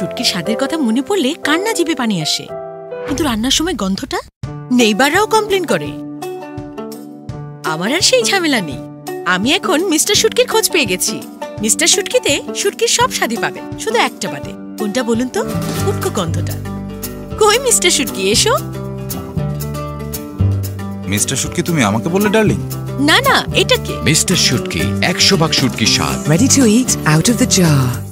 চুটকির স্বাদের কথা মনে পড়লে কান্না জিভে পানি আসে। কিন্তু রান্নার সময় গন্ধটা নেইবাররাও কমপ্লেন করে। আমার আর সেই ঝামেলা নেই। আমি এখন মিস্টার শুটকির খোঁজ পেয়ে গেছি। মিস্টার শুটকিতে শুটকির সব স্বাদই পাবে শুধু একটা বাদে। কোনটা বলুন তো? উটকো গন্ধটা। কই মিস্টার শুটকি এসো। মিস্টার শুটকি তুমি আমাকে বললে ডার্লিং? না না এটা কে? মিস্টার শুটকি একশো ভাগ শুটকি স্বাদ। Ready to eat out of the jar.